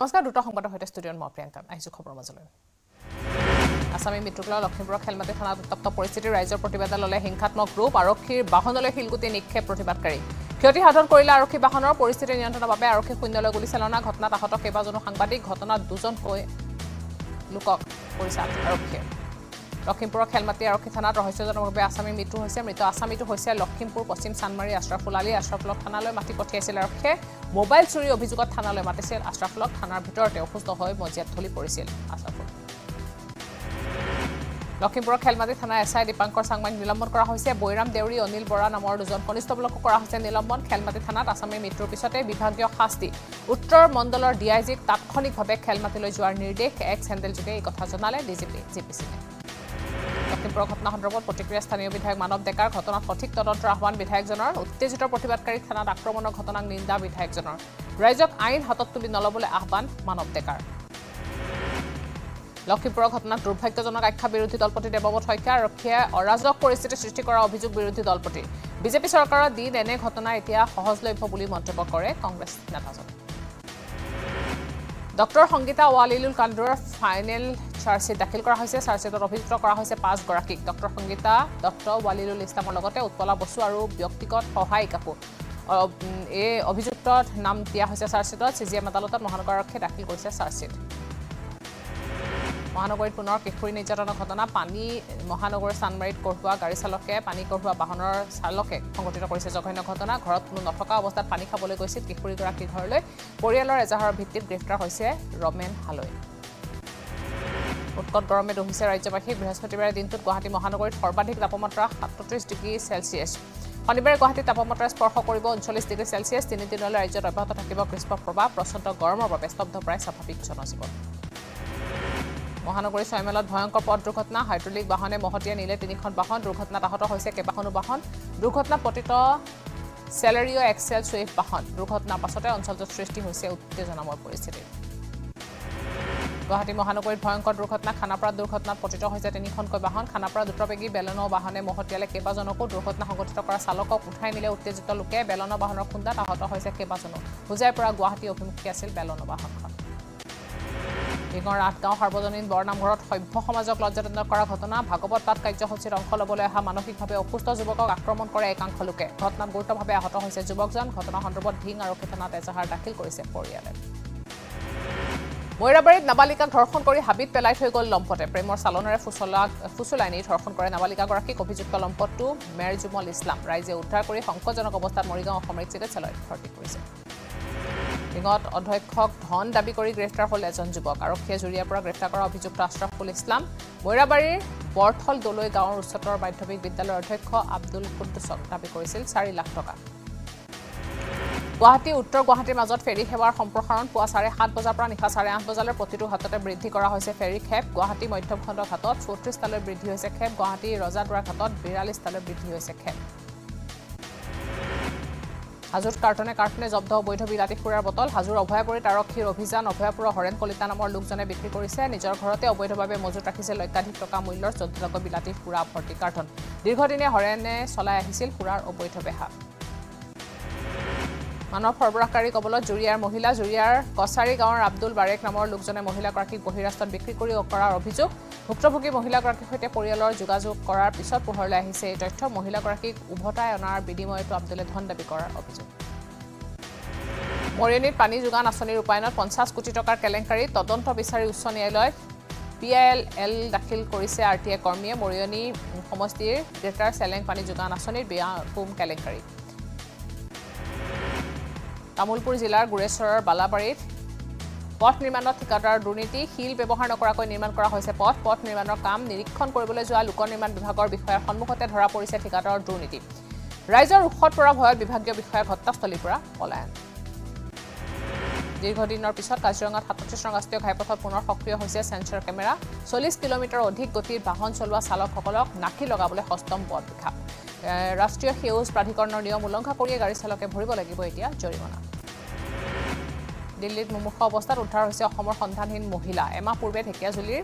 নমস্কাৰ দুটা সংবাদৰ সৈতে ষ্টুডিঅ'ত মই প্ৰিয়ংকা আহিছোঁ খবৰৰ মাজলৈ। আছামী মৃত্যুকলা লখিমপুৰৰ খেলমাটি থানাত উত্তপ্ত পৰিস্থিতি ৰাইজৰ প্ৰতিবাদে ল'লে হিংসাত্মক ৰূপ আৰক্ষীৰ বাহনলৈ শিলগুটি নিক্ষেপ প্ৰতিবাদকাৰী। ক্ষতি সাধন কৰিলে আৰক্ষী বাহনৰ পৰিস্থিতি নিয়ন্ত্ৰণৰ বাবে আৰক্ষী শূন্যলৈ গুলীচালনা ঘটনাত আহত কেইবাজনো সাংবাদিক ঘটনাত দুজনকৈ লোকক কৰিছে আৰক্ষীয়ে। লখিমপুৰৰ খেলমাটি আৰক্ষী থানাত ৰহস্যজনকভাৱে আছামীৰ মৃত্যু হৈছে। মৃত আছামীটো হৈছে লখিমপুৰ পশ্চিম চানমাৰী আশ্ৰাফুল আলী আশ্ৰাফুলক থানালৈ মাতি পঠিয়াইছিল আৰক্ষীয়ে মোবাইল চুৰি অভিযোগত থানালৈ মাতিছিল। আশ্ৰাফুলক থানাৰ ভিতৰতে অসুস্থ হৈ মজিয়াত ঢলি পৰিছিল। আশ্ৰাফুল। লখিমপুৰৰ খেলমাটি থানাৰ এছ আই দীপাংকৰ চাংমাইক নিলম্বন কৰা হৈছে। বৈৰাম দেউৰী অনিল বৰা নামৰ দুজন কনিষ্টবলকো কৰা হৈছে নিলম্বন। খেলমাটি থানাত আছামীৰ মৃত্যুৰ পিছতে বিভাগীয় শাস্তি। উত্তৰ মণ্ডলৰ ডি আই জিক তাৎক্ষণিকভাৱে খেলমাটিলৈ যোৱাৰ নিৰ্দেশ। এক্স হেণ্ডেলযোগে এই কথা জনালে। D G P G P সিঙে লখিমপুৰৰ ঘটনা সন্দৰ্ভত প্ৰতিক্ৰিয়া স্থানীয় বিধায়ক মানৱ ডেকাৰ ঘটনাত সঠিক তদন্তৰ আহ্বান বিধায়কজনৰ। উত্তেজিত প্ৰতিবাদকাৰীক থানাত আক্ৰমণৰ ঘটনাক নিন্দা বিধায়কজনৰ। ৰাইজক আইন হাতত তুলি নল'বলৈ আহ্বান মানৱ ডেকাৰ। লখিমপুৰৰ ঘটনাত দুৰ্ভাগ্যজনক আখ্যা বিৰোধী দলপতি দেৱব্ৰত শইকীয়া আৰক্ষীয়ে অৰাজক পৰিস্থিতি সৃষ্টি কৰা অভিযোগ বিৰোধী দলপতি। বিজেপি চৰকাৰৰ দিন এনে ঘটনা এতিয়া সহজলভ্য বুলি মন্তব্য কৰে কংগ্ৰেছ নেতাজনে। ডক্টৰ সংগীতা ৱালিলুল কান্দুৰৰ ফাইনেল চাৰ্জশ্বিট দাখিল কৰা হৈছে। চাৰ্জশ্বিটত অভিযুক্ত কৰা হৈছে পাঁচগৰাকীক। ডক্টৰ সংগীতা দত্ত ৱালিলুল ইছলামৰ লগতে উৎপলা বসু আৰু ব্যক্তিগত সহায়িকাকো এই অভিযুক্তত নাম দিয়া হৈছে চাৰ্জশ্বিটত। চি জি এম আদালতত মহানগৰ আৰক্ষীয়ে দাখিল কৰিছে চাৰ্জশ্বিট। মহানগৰীত পুনৰ কিশোৰী নিৰ্যাতনৰ ঘটনা পানী মহানগৰীৰ চানমাৰীত কঢ়োৱা গাড়ী চালকে পানী কঢ়োৱা বাহনৰ চালকে সংঘটিত কৰিছে। জঘন্য ঘটনা ঘৰত কোনো নথকা অৱস্থাত পানী খাবলৈ গৈছিল কিশোৰীগৰাকীৰ ঘৰলৈ। পৰিয়ালৰ এজাহাৰৰ ভিত্তিত গ্ৰেপ্তাৰ হৈছে ৰমেন হালৈ। উৎকট গৰমে দহিছে ৰাজ্যবাসীক বৃহস্পতিবাৰে দিনটোত গুৱাহাটী মহানগৰীত সৰ্বাধিক তাপমাত্ৰা সাতত্ৰিছ ডিগ্ৰী চেলছিয়াছ। শনিবাৰে গুৱাহাটীত তাপমাত্ৰাই স্পৰ্শ কৰিব ঊনচল্লিছ ডিগ্ৰী চেলছিয়াছ। তিনিদিনলৈ ৰাজ্যত অব্যাহত থাকিব গ্ৰীষ্ম প্ৰবাহ প্ৰচণ্ড গৰমৰ বাবে স্তব্ধ প্ৰায় স্বাভাৱিক জনজীৱন। মহানগৰী ছয়মাইলত ভয়ংকৰ পথ দুৰ্ঘটনা হাইড্ৰলিক বাহনে মহতিয়াই নিলে তিনিখন বাহন দুৰ্ঘটনাত আহত হৈছে কেইবাখনো বাহন। দুৰ্ঘটনাত পতিত চেলেৰিঅ' এক্সেল চুইফ্ট বাহন। দুৰ্ঘটনাৰ পাছতে অঞ্চলটোত সৃষ্টি হৈছে উত্তেজনাময় পৰিস্থিতি। গুৱাহাটী মহানগৰীত ভয়ংকৰ দুৰ্ঘটনা খানাপাৰাত দুৰ্ঘটনাত পতিত হৈছে তিনিখনকৈ বাহন। খানাপাৰা দ্ৰুতবেগী বেলনো বাহনে মহতিয়ালে কেইবাজনকো দুৰ্ঘটনা সংঘটিত কৰা চালকক উঠাই নিলে উত্তেজিত লোকে বেলনো বাহনৰ খুন্দাত আহত হৈছে কেইবাজনো। হোজাইৰ পৰা গুৱাহাটী অভিমুখী আছিল বেলনো বাহনখন। ডিঙৰ আঠগাঁও সাৰ্বজনীন বৰনামঘৰত সভ্য সমাজক লজ্জাজনক কৰা ঘটনা ভাগৱত পাঠ কাৰ্যসূচীত অংশ ল'বলৈ অহা মানসিকভাৱে অসুস্থ যুৱকক আক্ৰমণ কৰে একাংশ লোকে। ঘটনাত গুৰুতৰভাৱে আহত হৈছে যুৱকজন। ঘটনা সন্দৰ্ভত ঢিং আৰক্ষী থানাত এজাহাৰ দাখিল কৰিছে পৰিয়ালে। মৈৰাবাৰীত নাবালিকাক ধৰ্ষণ কৰি হাবিত পেলাই থৈ গ'ল লম্পটে। প্ৰেমৰ চালনেৰে ফুচলাক ফুচুলাই নি ধৰ্ষণ কৰে নাবালিকাগৰাকীক। অভিযুক্ত লম্পটটো মেৰজুমল ইছলাম। ৰাইজে উদ্ধাৰ কৰি সংকটজনক অৱস্থাত মৰিগাঁও অসামৰিক চিকিৎসালয়ত ভৰ্তি কৰিছে। টিঙত অধ্যক্ষক ধন দাবী কৰি গ্ৰেপ্তাৰ হ'ল এজন যুৱক আৰক্ষীয়ে জুৰিয়াৰ পৰা গ্ৰেপ্তাৰ কৰা অভিযুক্ত আশ্ৰাফুল ইছলাম। মৈৰাবাৰীৰ বৰথল দলৈ গাঁৱৰ উচ্চতৰ মাধ্যমিক বিদ্যালয়ৰ অধ্যক্ষ আব্দুল কুদ্দুছক দাবী কৰিছিল চাৰি লাখ টকা। গুৱাহাটী উত্তৰ গুৱাহাটীৰ মাজত ফেৰী সেৱাৰ সম্প্ৰসাৰণ পুৱা চাৰে সাত বজাৰ পৰা নিশা চাৰে আঠ বজালৈ প্ৰতিটো ঘাটতে বৃদ্ধি কৰা হৈছে ফেৰী খেপ। গুৱাহাটী মধ্যমখণ্ড ঘাটত চৌত্ৰিছটালৈ বৃদ্ধি হৈছে খেপ। গুৱাহাটী ৰজাদুৱাৰ ঘাটত বিৰাল্লিছটালৈ বৃদ্ধি হৈছে খেপ। হাজোত কাৰ্টনে কাৰ্টনে জব্দ অবৈধ বিলাতী সুৰাৰ বটল হাজোৰ অভয়াপুৰীত আৰক্ষীৰ অভিযান অভয়াপুৰৰ হৰেণ কলিতা নামৰ লোকজনে বিক্ৰী কৰিছে। নিজৰ ঘৰতে অবৈধভাৱে মজুত ৰাখিছে লক্ষাধিক টকা মূল্যৰ চৈধ্যটাকৈ বিলাতী সুৰা ভৰ্তি কাৰ্টন। দীৰ্ঘদিনীয়া হৰেণে চলাই আহিছিল সুৰাৰ অবৈধ বেহা। মানৱ সৰবৰাহকাৰী কবলত জুৰিয়াৰ মহিলা জুৰিয়াৰ কছাৰী গাঁৱৰ আব্দুল বাৰেক নামৰ লোকজনে মহিলাগৰাকীক বহিৰাষ্ট্ৰত বিক্ৰী কৰি কৰাৰ অভিযোগ। ভুক্তভোগী মহিলাগৰাকীৰ সৈতে পৰিয়ালৰ যোগাযোগ কৰাৰ পিছত পোহৰলৈ আহিছে এই তথ্য। মহিলাগৰাকীক উভতাই অনাৰ বিনিময়তো আব্দুলে ধন দাবী কৰাৰ অভিযোগ। মৰিয়নীত পানী যোগান আঁচনি ৰূপায়ণত পঞ্চাছ কোটি টকাৰ কেলেংকাৰী তদন্ত বিচাৰি উচ্চ ন্যায়ালয়ত পি আই এল এল দাখিল কৰিছে আৰ টি আই কৰ্মীয়ে। মৰিয়নী সমষ্টিৰ গ্ৰেটাৰ চেলেং পানী যোগান আঁচনিৰ ব্যাপক কেলেংকাৰী। তামোলপুৰ জিলাৰ গোৰেশ্বৰৰ বালাবাৰীত পথ নিৰ্মাণত ঠিকাদাৰৰ দুৰ্নীতি শিল ব্যৱহাৰ নকৰাকৈ নিৰ্মাণ কৰা হৈছে পথ। পথ নিৰ্মাণৰ কাম নিৰীক্ষণ কৰিবলৈ যোৱা লোক নিৰ্মাণ বিভাগৰ বিষয়াৰ সন্মুখতে ধৰা পৰিছে ঠিকাদাৰৰ দুৰ্নীতি। ৰাইজৰ ৰোষত পৰা ভয়ত বিভাগীয় বিষয়াৰ ঘটনাস্থলীৰ পৰা পলায়ন। দীৰ্ঘদিনৰ পিছত কাজিৰঙাত সাতত্ৰিছ ৰাষ্ট্ৰীয় ঘাইপথত পুনৰ সক্ৰিয় হৈছে চেঞ্চৰ কেমেৰা। চল্লিছ কিলোমিটাৰ অধিক গতিত বাহন চলোৱা চালকসকলক নাকি লগাবলৈ সষ্টম পথ এ, ৰাষ্ট্ৰীয় সেউজ প্ৰাধিকৰণৰ নিয়ম উলংঘা কৰিয়ে গাড়ী চালকে ভৰিব লাগিব এতিয়া জৰিমনা। দিল্লীত মুমূৰ্ষ অৱস্থাত উদ্ধাৰ হৈছে অসমৰ সন্ধানহীন মহিলা। এমাহ পূৰ্বে ঢেকীয়াজুলিৰ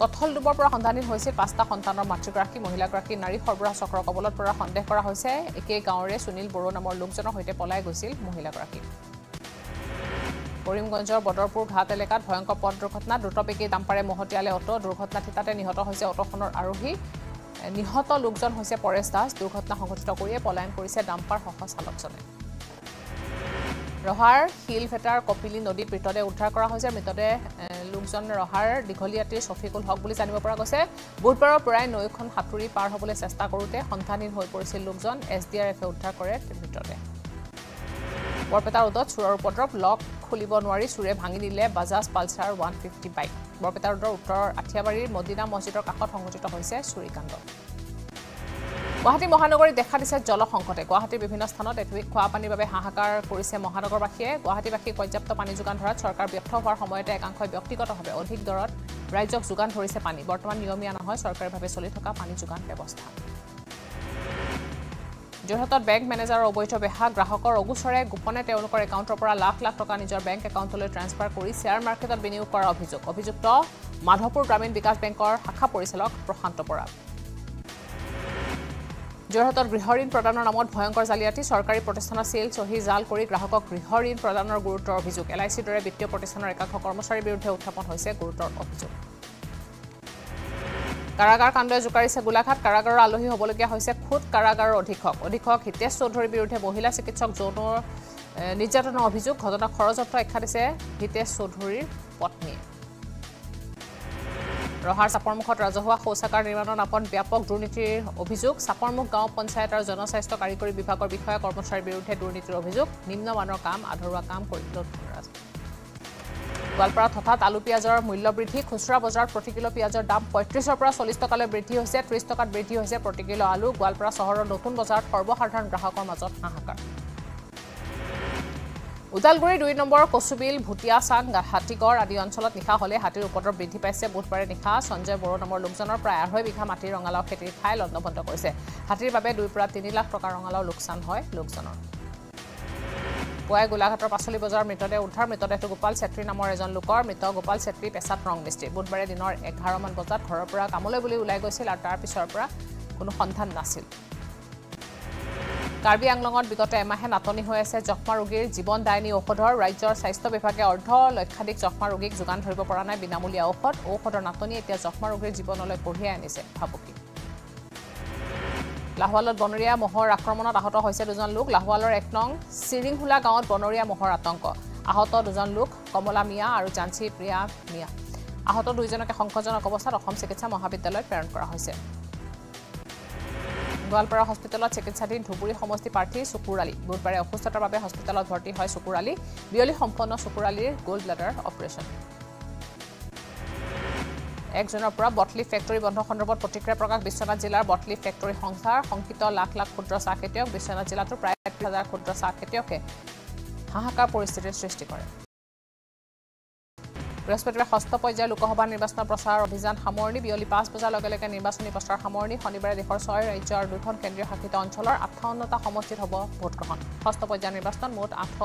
কঠলডুবৰ পৰা সন্ধানহীন হৈছিল পাঁচটা সন্তানৰ মাতৃগৰাকী। মহিলাগৰাকী নাৰী সৰবৰাহ চক্ৰৰ কবলত পৰা সন্দেহ কৰা হৈছে। একেই গাঁৱৰে সুনীল বড়ো নামৰ লোকজনৰ সৈতে পলাই গৈছিল মহিলাগৰাকী। কৰিমগঞ্জৰ বদৰপুৰ ঘাট এলেকাত ভয়ংকৰ পথ দুৰ্ঘটনা। দ্ৰুতবেগী ডাম্পাৰে মহতিয়ালে অটো। দুৰ্ঘটনা থিতাতে নিহত হৈছে অটোখনৰ আৰোহী। নিহত লোকজন হৈছে পৰেশ দাস। দুৰ্ঘটনা সংঘটিত কৰিয়ে পলায়ন কৰিছে ডাম্পাৰ সহ চালকজনে। ৰহাৰ শিলভেটাৰ কপিলি নদীত মৃতদেহ উদ্ধাৰ কৰা হৈছে। মৃতদেহ লোকজন ৰহাৰ দীঘলীয়াটিৰ ছফিকুল হক বুলি জানিব পৰা গৈছে। বুধবাৰৰ পৰাই নৈখন সাঁতুৰি পাৰ হ'বলৈ চেষ্টা কৰোঁতে সন্ধানহীন হৈ পৰিছিল লোকজন। এছ ডি আৰ এফে উদ্ধাৰ কৰে মৃতদেহ। বৰপেটা ৰোডত চোৰৰ উপদ্ৰৱ লক খুলিব নোৱাৰি চোৰে ভাঙি দিলে Bajaj Pulsar one fifty bike. Barpeta ৰোডৰ উত্তৰৰ আঠিয়াবাৰীৰ মদিনা মছজিদৰ কাষত সংঘটিত হৈছে চুৰিকাণ্ড গুৱাহাটী মহানগৰীত দেখা দিছে জলসংকটে। গুৱাহাটীৰ বিভিন্ন স্থানত এঠুৱিক খোৱা পানীৰ বাবে হাহাকাৰ কৰিছে মহানগৰবাসীয়ে। গুৱাহাটীবাসীক পৰ্যাপ্ত পানী যোগান ধৰাত চৰকাৰ ব্যৰ্থ হোৱাৰ সময়তে একাংশই ব্যক্তিগতভাৱে অধিক দৰত ৰাজ্যক যোগান ধৰিছে পানী। বৰ্তমান নিয়মীয়া নহয় চৰকাৰীভাৱে চলি থকা পানী যোগান ব্যৱস্থা। যোৰহাটত বেংক মেনেজাৰৰ অবৈধ বেহা গ্ৰাহকৰ অগোচৰে গোপনে তেওঁলোকৰ একাউণ্টৰ পৰা লাখ লাখ টকা নিজৰ বেংক একাউণ্টলৈ ট্ৰেন্সফাৰ কৰি শ্বেয়াৰ মাৰ্কেটত বিনিয়োগ কৰাৰ অভিযোগ। অভিযুক্ত মাধৱপুৰ গ্ৰামীণ বিকাশ বেংকৰ শাখা পৰিচালক প্ৰশান্ত বৰা। যোৰহাটত গৃহ ঋণ প্ৰদানৰ নামত ভয়ংকৰ জালিয়াতি চৰকাৰী প্ৰতিষ্ঠানৰ চিল চহী জাল কৰি গ্ৰাহকক গৃহ ঋণ প্ৰদানৰ গুৰুতৰ অভিযোগ। এল আই চিৰ দৰে বিত্তীয় প্ৰতিষ্ঠানৰ একাংশ কৰ্মচাৰীৰ বিৰুদ্ধে উত্থাপন হৈছে গুৰুতৰ অভিযোগ। কাৰাগাৰ কাণ্ডই জোকাৰিছে গোলাঘাট। কাৰাগাৰৰ আলহী হ'বলগীয়া হৈছে খুদ কাৰাগাৰৰ অধীক্ষক। অধীক্ষক হিতেশ চৌধুৰীৰ বিৰুদ্ধে মহিলা চিকিৎসক যৌন নিৰ্যাতনৰ অভিযোগ। ঘটনাক ষড়যন্ত্ৰ আখ্যা দিছে হিতেশ চৌধুৰীৰ পত্নীয়ে ৰহাৰ চাপৰমুখত ৰাজহুৱা শৌচাগাৰ নিৰ্মাণৰ নামত ব্যাপক দুৰ্নীতিৰ অভিযোগ। চাপৰমুখ গাঁও পঞ্চায়ত আৰু জনস্বাস্থ্য কাৰিকৰী বিভাগৰ বিষয়া কৰ্মচাৰীৰ বিৰুদ্ধে দুৰ্নীতিৰ অভিযোগ। নিম্নমানৰ কাম আধৰুৱা কাম ধনৰাজ। গোৱালপাৰাত হঠাৎ আলু পিঁয়াজৰ মূল্য বৃদ্ধি। খুচুৰা বজাৰত প্ৰতি কিলো পিঁয়াজৰ দাম পঁয়ত্ৰিছৰ পৰা চল্লিছ টকালৈ বৃদ্ধি হৈছে। ত্ৰিছ টকাত বৃদ্ধি হৈছে প্ৰতি কিলো আলু। গোৱালপাৰা চহৰৰ নতুন বজাৰত সৰ্বসাধাৰণ গ্ৰাহকৰ মাজত হাহাকাৰ। ওদালগুৰি দুই নম্বৰ কচুবিল ভুটীয়া চাং হাতীগড় আদি অঞ্চলত নিশা হ'লে হাতীৰ উপদ্ৰৱ বৃদ্ধি পাইছে। বুধবাৰে নিশা সঞ্জয় বড়ো নামৰ লোকজনৰ প্ৰায় আঢ়ৈ বিঘা মাটিৰ ৰঙালাও খেতিৰ ঠাই লণ্ডভণ্ড কৰিছে। হাতীৰ বাবে দুইৰ পৰা তিনি লাখ টকাৰ ৰঙালাও লোকচান হয় লোকজনৰ। পুৱাই গোলাঘাটৰ পাচলি বজাৰৰ মৃতদেহ উদ্ধাৰ মৃতদেহটো গোপাল চেত্ৰী নামৰ এজন লোকৰ মৃত গোপাল চেত্ৰী পেছাত ৰং মিস্ত্ৰী। বুধবাৰে দিনৰ এঘাৰমান বজাত ঘৰৰ পৰা কামলৈ বুলি ওলাই গৈছিল আৰু তাৰ পিছৰ পৰা কোনো সন্ধান নাছিল। কাৰ্বি আংলঙত বিগত এমাহে নাটনি হৈ আছে যক্ষ্মা ৰোগীৰ জীৱনদায়িনী ঔষধৰ ৰাজ্যৰ স্বাস্থ্য বিভাগে অৰ্ধ লক্ষাধিক যক্ষ্মা ৰোগীক যোগান ধৰিব পৰা নাই বিনামূলীয়া ঔষধ। ঔষধৰ নাটনি এতিয়া যক্ষ্মা ৰোগীৰ জীৱনলৈ কঢ়িয়াই আনিছে ভাবুকি। লাহোৱালত বনৰীয়া মহৰ আক্ৰমণত আহত হৈছে দুজন লোক। লাহোৱালৰ এক নং চিৰিংহোলা গাঁৱত বনৰীয়া মহৰ আতংক। আহত দুজন লোক কমলা মিয়া আৰু জাঞ্চী প্ৰিয়া মিয়া। আহত দুয়োজনকে সংকটজনক অৱস্থাত অসম চিকিৎসা মহাবিদ্যালয়ত প্ৰেৰণ কৰা হৈছে। গোৱালপাৰা হস্পিটেলত চিকিৎসাধীন ধুবুৰী সমষ্টি প্ৰাৰ্থী চকুৰ আলী। বুধবাৰে অসুস্থতাৰ বাবে হস্পিটেলত ভৰ্তি হয় চকুৰ আলী। বিয়লি সম্পন্ন চকুৰ আলীৰ গ'ল্ড ব্লাডাৰ অপাৰেশ্যন এক জুনৰ পৰা বটলিফ ফেক্টৰী বন্ধ সন্দৰ্ভত প্ৰতিক্ৰিয়া প্ৰকাশ। বিশ্বনাথ জিলাৰ বটলিফ ফেক্টৰী সংস্থাৰ শংকিত লাখ লাখ ক্ষুদ্ৰ চাহ খেতিয়ক। বিশ্বনাথ জিলাতো প্ৰায় এক হাজাৰ ক্ষুদ্ৰ চাহ খেতিয়কে হাহাকাৰ পৰিস্থিতিৰ সৃষ্টি কৰে। বৃহস্পতিবাৰে ষষ্ঠ পৰ্যায়ৰ লোকসভা নিৰ্বাচনৰ প্ৰচাৰ অভিযান সামৰণি বিয়লি পাঁচ বজাৰ লগে লগে নিৰ্বাচনী প্ৰচাৰ সামৰণি। শনিবাৰে দেশৰ ছয় ৰাজ্য আৰু দুখন কেন্দ্ৰীয় শাসিত অঞ্চলৰ আঠাৱন্নটা সমষ্টিত হ'ব ভোটগ্ৰহণ। ষষ্ঠ পৰ্যায়ৰ নিৰ্বাচনত মুঠ আঠশ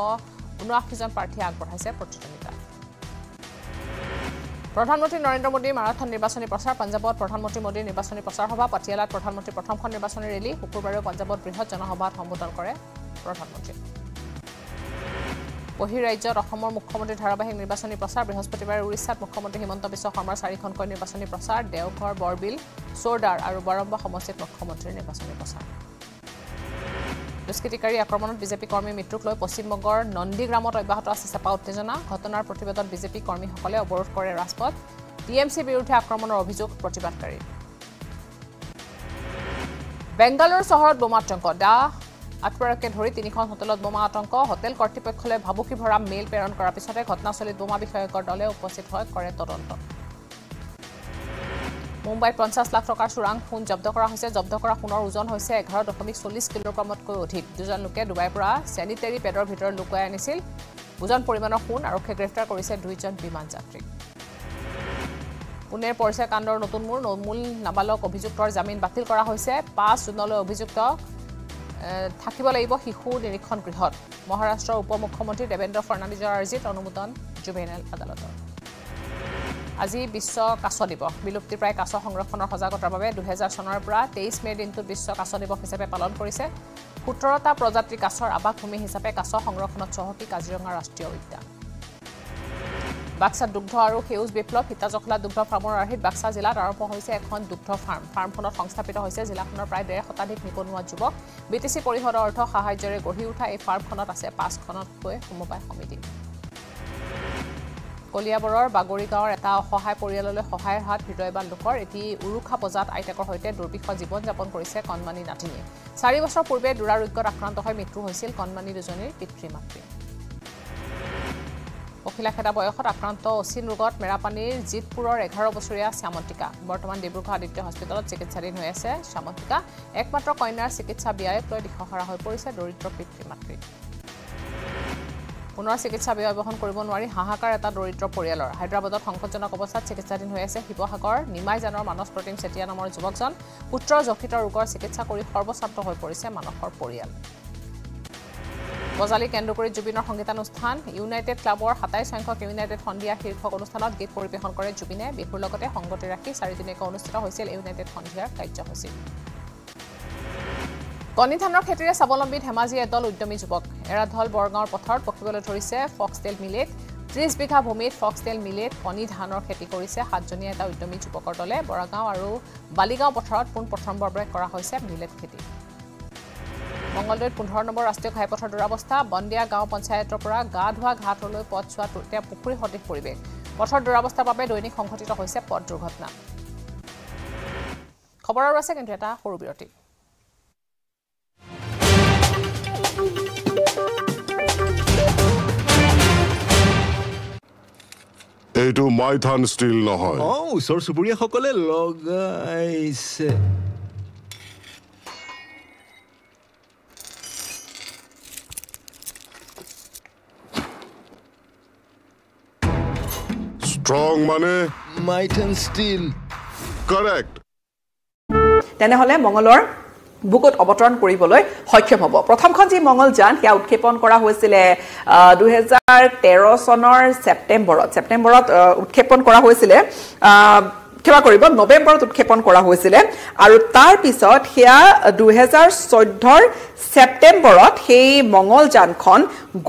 ঊনআশীজন প্ৰাৰ্থীয়ে আগবঢ়াইছে প্ৰতিদ্বন্দ্বিতা। প্ৰধানমন্ত্ৰী নৰেন্দ্ৰ মোদীৰ মাৰাথন নিৰ্বাচনী প্ৰচাৰ পঞ্জাৱত প্ৰধানমন্ত্ৰী মোদীৰ নিৰ্বাচনী প্ৰচাৰ সভা পাটিয়ালাত প্ৰধানমন্ত্ৰীৰ প্ৰথমখন নিৰ্বাচনী ৰেলী শুকুৰবাৰেও পঞ্জাৱত বৃহৎ জনসভাত সম্বোধন কৰে প্ৰধানমন্ত্ৰীয়ে বহিঃৰাজ্যত অসমৰ মুখ্যমন্ত্ৰীৰ ধাৰাবাহিক নিৰ্বাচনী প্ৰচাৰ বৃহস্পতিবাৰে উৰিষ্যাত মুখ্যমন্ত্ৰী হিমন্ত বিশ্ব শৰ্মাৰ চাৰিখনকৈ নিৰ্বাচনী প্ৰচাৰ দেওঘৰ বৰবিল চোৰদাৰ আৰু বাৰম্বা সমষ্টিত মুখ্যমন্ত্ৰীৰ নিৰ্বাচনী প্ৰচাৰ। দুষ্কৃতিকাৰী আক্ৰমণত বিজেপি কৰ্মীৰ মৃত্যুক লৈ পশ্চিমবংগৰ নন্দীগ্ৰামত অব্যাহত আছে চেপা উত্তেজনা। ঘটনাৰ প্ৰতিবাদত বিজেপি কৰ্মীসকলে অৱৰোধ কৰে ৰাজপথ। টি এম চিৰ বিৰুদ্ধে আক্ৰমণৰ অভিযোগ প্ৰতিবাদকাৰী। বেংগালুৰু চহৰত বোমাতংক দা আটৱাৰকে ধৰি তিনিখন হোটেলত বোমা আতংক। হোটেল কৰ্তৃপক্ষলৈ ভাবুকি ভৰা মেইল প্ৰেৰণ কৰাৰ পিছতে ঘটনাস্থলীত বোমা বিষয়কৰ দলে উপস্থিত হৈ কৰে তদন্ত। মুম্বাইত পঞ্চাছ লাখ টকাৰ চোৰাং সোণ জব্দ কৰা হৈছে। জব্দ কৰা সোণৰ ওজন হৈছে এঘাৰ দশমিক চল্লিছ কিলোগ্ৰামতকৈ অধিক। দুজন লোকে ডুবাইৰ পৰা চেনিটেৰী পেডৰ ভিতৰত লুকুৱাই আনিছিল। ওজন পৰিমাণৰ সোণ আৰক্ষীয়ে গ্ৰেপ্তাৰ কৰিছে দুইজন বিমান যাত্ৰীক পুনেৰ পৰিচয় কাণ্ডৰ নতুন মূল নাবালক অভিযুক্তৰ জামিন বাতিল কৰা হৈছে। পাঁচ জুনলৈ অভিযুক্তক থাকিব লাগিব শিশু নিৰীক্ষণ গৃহত। মহাৰাষ্ট্ৰৰ উপ মুখ্যমন্ত্ৰী দেৱেন্দ্ৰ ফাৰ্ণাণ্ডেজৰ আৰ্জিত অনুমোদন জুভেনেল আদালতৰ। আজি বিশ্ব কাছ দিৱস। বিলুপ্তিপ্ৰায় কাছ সংৰক্ষণৰ সজাগতাৰ বাবে দুহেজাৰ চনৰ পৰা তেইছ মে'ৰ দিনটোত বিশ্ব কাছ দিৱস হিচাপে পালন কৰিছে। সোতৰটা প্ৰজাতিৰ কাছৰ আৱাসভূমি হিচাপে কাছ সংৰক্ষণত চহকী কাজিৰঙা ৰাষ্ট্ৰীয় উদ্যান। বাক্সাত দুগ্ধ আৰু সেউজ বিপ্লৱ সীতাজখলা দুগ্ধ ফাৰ্মৰ আৰ্হিত বাক্সা জিলাত আৰম্ভ হৈছে এখন দুগ্ধ ফাৰ্ম। ফাৰ্মখনত সংস্থাপিত হৈছে জিলাখনৰ প্ৰায় ডেৰ শতাধিক নিবনুৱা যুৱক। বি টি চি পৰিষদৰ অৰ্থ সাহায্যৰে গঢ়ি উঠা এই ফাৰ্মখনত আছে পাঁচখনতকৈ সমবায় সমিতি। কলিয়াবৰৰ বাগৰি গাঁৱৰ এটা অসহায় পৰিয়াললৈ সহায়ৰ হাত হৃদয়বান লোকৰ এটি উৰুখা বজাত আইতাকৰ সৈতে দুৰ্বিষহ জীৱন যাপন কৰিছে কণমানি নাতিনীয়ে। চাৰি বছৰ পূৰ্বে দুৰাৰোগ্যত আক্ৰান্ত হৈ মৃত্যু হৈছিল কণমানি দুজনীৰ পিতৃ মাতৃ পখিলাখেদা বয়সত আক্ৰান্ত অচিন ৰোগত মেৰাপানীৰ জিতপুৰৰ এঘাৰ বছৰীয়া শ্যামন্তিকা। বৰ্তমান ডিব্ৰুগড় আদিত্য হস্পিটেলত চিকিৎসাধীন হৈ আছে। শ্যামন্তিকা একমাত্ৰ কন্যাৰ চিকিৎসা ব্যয়ক লৈ দিশহাৰা হৈ পৰিছে দৰিদ্ৰ পিতৃ মাতৃ। পুনৰ চিকিৎসা ব্যয় বহন কৰিব নোৱাৰি হাহাকাৰ এটা দৰিদ্ৰ পৰিয়ালৰ। হায়দৰাবাদত সংকটজনক অৱস্থাত চিকিৎসাধীন হৈ আছে শিৱসাগৰ। নিমাইজানৰ মানস প্ৰতিম চেতিয়া নামৰ যুৱকজন পুত্ৰৰ যকৃত ৰোগৰ চিকিৎসা কৰি সৰ্বশ্ৰান্ত হৈ পৰিছে মানসৰ পৰিয়াল। বজালী কেন্দ্ৰপুৰীত জুবিনৰ সংগীতানুষ্ঠান ইউনাইটেড ক্লাবৰ সাতাইছ সংখ্যক ইউনাইটেড সন্ধিয়া শীৰ্ষক অনুষ্ঠানত গীত পৰিৱেশন কৰে জুবিনে। বিহুৰ লগতে সংগতি ৰাখি চাৰিদিনীয়াকৈ অনুষ্ঠিত হৈছিল ইউনাইটেড সন্ধিয়াৰ কাৰ্যসূচী। কণী ধানৰ খেতিৰে স্বাৱলম্বী ধেমাজিৰ এদল উদ্যমী যুৱক। এৰাধল বৰগাঁৱৰ পথাৰত পকিবলৈ ধৰিছে ফক্সটেল মিলেট। ত্ৰিছ বিঘা ভূমিত ফক্সটেল মিলেট কণী ধানৰ খেতি কৰিছে সাতজনীয়া এটা উদ্যমী যুৱকৰ দলে। বৰাগাঁও আৰু বালিগাঁও পথাৰত পোনপ্ৰথমবাৰৰ বাবে কৰা হৈছে মিলেট খেতি। মঙলদৈত পোন্ধৰ নম্বৰ ৰাষ্ট্ৰীয় ঘাইপথৰ দুৰাৱস্থা বন্দিয়া গাঁও পঞ্চায়তৰ পৰা গা ধোৱা ঘাটলৈ পথ চোৱা এতিয়া পুখুৰী সদৃশ পৰিৱেশ। পথৰ দুৰাৱস্থাৰ বাবে দৈনিক সংঘটিত হৈছে পথ দুৰ্ঘটনা। খবৰ আৰু আছে কিন্তু এটা সৰু বিৰতি। এইটো মাইথান ষ্টীল নহয়। অ ওচৰ চুবুৰীয়াসকলে লগাইছে। ষ্ট্ৰং মানে মাইথন ষ্টিল কাৰেক্ট তেনেহ'লে মঙলৰ বুকুত অৱতৰণ কৰিবলৈ সক্ষম হ'ব। প্ৰথমখন যি মঙলযান সেয়া উৎক্ষেপণ কৰা হৈছিলে দুহেজাৰ তেৰ চনৰ ছেপ্টেম্বৰত। ছেপ্টেম্বৰত উৎক্ষেপণ কৰা হৈছিলে। ক্ষমা কৰিব। নৱেম্বৰত উৎক্ষেপণ কৰা হৈছিলে। আৰু তাৰ পিছত সেয়া দুহেজাৰ চৈধ্যৰ ছেপ্টেম্বৰত সেই মঙলযানখন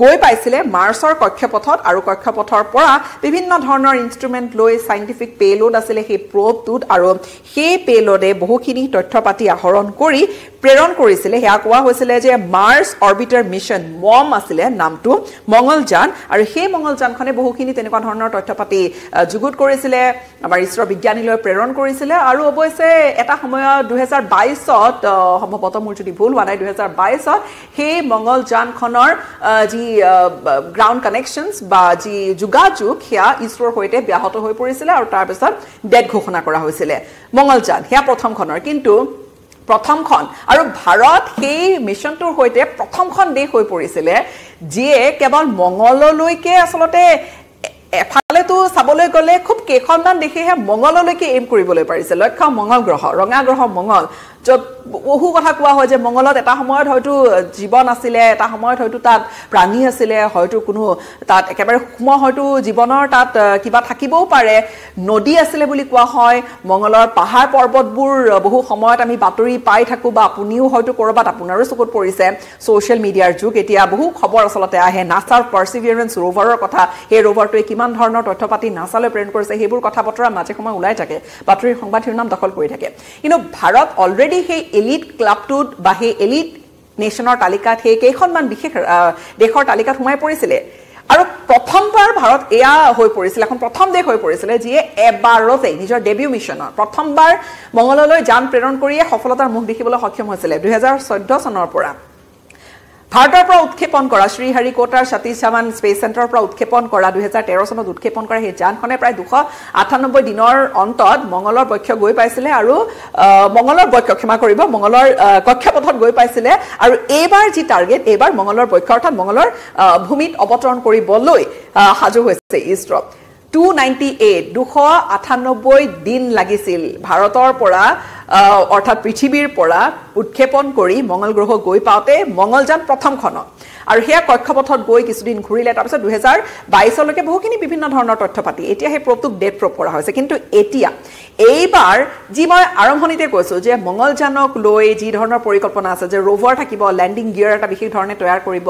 গৈ পাইছিলে মাৰ্চৰ কক্ষপথত আৰু কক্ষপথৰ পৰা বিভিন্ন ধৰণৰ ইনষ্ট্ৰুমেণ্ট লৈ চাইণ্টিফিক পেলোড আছিলে সেই প্ৰবটোত আৰু সেই পেলোডে বহুখিনি তথ্য পাতি আহৰণ কৰি প্ৰেৰণ কৰিছিলে। সেয়া কোৱা হৈছিলে যে মাৰ্চ অৰ্বিটাৰ মিছন মম আছিলে নামটো মঙলযান আৰু সেই মঙলযানখনে বহুখিনি তেনেকুৱা ধৰণৰ তথ্য পাতি যুগুত কৰিছিলে। আমাৰ ইছৰ বিজ্ঞানীলৈ প্ৰেৰণ কৰিছিলে আৰু অৱশ্যে এটা সময়ত দুহেজাৰ বাইছত সম্ভৱতঃ মোৰ যদি ভুল হোৱা নাই দুহেজাৰ বাইছত সেই মঙলযানখনৰ আহ, যি গ্ৰাউণ্ড কানেকশ্যনছ বা যি যোগাযোগ সেয়া ইছৰোৰ সৈতে ব্যাহত হৈ পৰিছিলে আৰু তাৰপিছত ডেট ঘোষণা কৰা হৈছিলে। মঙলযান সেয়া প্ৰথমখনৰ। কিন্তু প্ৰথমখন আৰু ভাৰত সেই মিছনটোৰ সৈতে প্ৰথমখন দেশ হৈ পৰিছিলে যিয়ে কেৱল মঙললৈকে আচলতে এ- এফালেতো চাবলৈ গ'লে খুব কেইখনমান দেশেহে মঙললৈকে এইম কৰিবলৈ পাৰিছে। লক্ষ্য মঙল গ্ৰহ ৰঙা গ্ৰহ মঙল। য'ত বহু কথা কোৱা হয় যে মঙলত এটা সময়ত হয়তো জীৱন আছিলে এটা সময়ত হয়তো তাত প্ৰাণী আছিলে হয়তো কোনো তাত একেবাৰে সূক্ষ্ম হয়তো জীৱনৰ তাত কিবা থাকিবও পাৰে। নদী আছিলে বুলি কোৱা হয়। মঙলৰ পাহাৰ পৰ্বতবোৰ বহু সময়ত আমি বাতৰি পাই থাকোঁ বা আপুনিও হয়তো ক'ৰবাত আপোনাৰো চকুত পৰিছে। ছ'চিয়েল মিডিয়াৰ যুগ এতিয়া বহু খবৰ আচলতে আহে। নাছাৰ পাৰ্চিভিয়াৰেঞ্চ ৰোভাৰৰ কথা সেই ৰোভাৰটোৱে কিমান ধৰণৰ তথ্য পাতি নাছালৈ প্ৰেৰণ কৰিছে সেইবোৰ কথা বতৰা মাজে সময়ে ওলাই থাকে। বাতৰিৰ সংবাদ শিৰোনাম দখল কৰি থাকে। কিন্তু ভাৰত অলৰেডি সেই এলিট ক্লাবটোত বা সেই এলিট নেশ্যনৰ তালিকাত সেই কেইখনমান বিশেষ দেশৰ তালিকাত সোমাই পৰিছিলে। আৰু প্ৰথমবাৰ ভাৰত এয়া হৈ পৰিছিলে এখন প্ৰথম দেশ হৈ পৰিছিলে যিয়ে এবাৰতেই নিজৰ ডেবিউ মিছনৰ প্ৰথমবাৰ মঙললৈ যান প্ৰেৰণ কৰিয়ে সফলতাৰ মুখ দেখিবলৈ সক্ষম হৈছিলে দুহেজাৰ চৈধ্য চনৰ পৰা। ভাৰতৰ পৰা উৎক্ষেপণ কৰা শ্ৰীহাৰিকোটাৰ সতীশ ধাৱান স্পেচ চেণ্টাৰৰ পৰা উৎক্ষেপণ কৰা দুহেজাৰ তেৰ চনত উৎক্ষেপণ কৰা সেই যানখনে প্ৰায় দুশ আঠানব্বৈ দিনৰ অন্তত মঙলৰ বক্ষ গৈ পাইছিলে আৰু মঙলৰ বক্ষ ক্ষমা কৰিব মঙলৰ কক্ষপথত গৈ পাইছিলে। আৰু এইবাৰ যি টাৰ্গেট এইবাৰ মঙলৰ বক্ষ অৰ্থাৎ মঙলৰ ভূমিত অৱতৰণ কৰিবলৈ সাজু হৈছে ইছৰ টু নাইণ্টি এইট দুশ আঠানব্বৈ দিন লাগিছিল। ভাৰতৰ পৰা অৰ্থাৎ পৃথিৱীৰ পৰা উৎক্ষেপণ কৰি মঙল গ্ৰহ গৈ পাওঁতে মঙলযান প্ৰথমখনত। আৰু সেয়া কক্ষপথত গৈ কিছুদিন ঘূৰিলে তাৰপিছত দুহেজাৰ বাইছলৈকে বহুখিনি বিভিন্ন ধৰণৰ তথ্য পাতি। এতিয়া সেই প্ৰবটোক ডেট প্ৰব কৰা হৈছে। কিন্তু এতিয়া এইবাৰ যি মই আৰম্ভণিতে কৈছোঁ যে মঙলযানক লৈ যি ধৰণৰ পৰিকল্পনা আছে যে ৰোভাৰ থাকিব লেণ্ডিং গিয়াৰ এটা বিশেষ ধৰণে তৈয়াৰ কৰিব